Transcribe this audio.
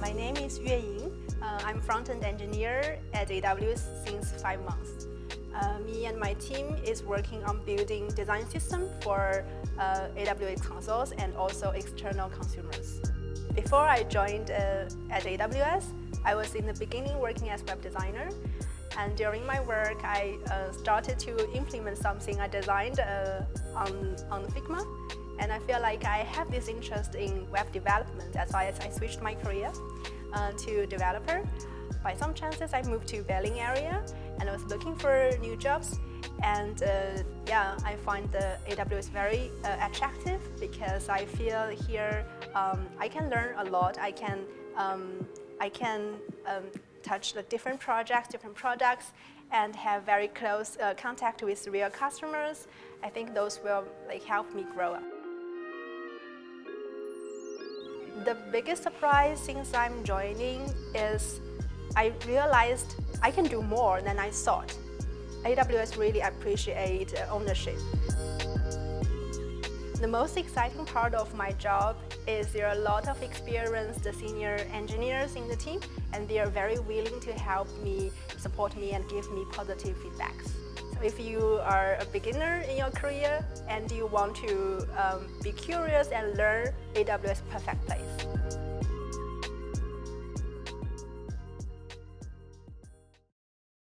My name is Yue Ying. Uh, I'm front-end engineer at AWS since five months. Uh, me and my team is working on building design system for uh, AWS consoles and also external consumers. Before I joined uh, at AWS, I was in the beginning working as web designer. And during my work, I uh, started to implement something I designed uh, on, on Figma. And I feel like I have this interest in web development. That's why I switched my career uh, to developer. By some chances, I moved to Berlin area and I was looking for new jobs. And uh, yeah, I find the AWS very uh, attractive because I feel here um, I can learn a lot. I can um, I can um, touch the different projects, different products, and have very close uh, contact with real customers. I think those will like help me grow up. The biggest surprise since I'm joining is I realized I can do more than I thought. AWS really appreciate ownership. The most exciting part of my job is there are a lot of experienced senior engineers in the team and they are very willing to help me, support me and give me positive feedbacks. If you are a beginner in your career and you want to um, be curious and learn, AWS perfect place.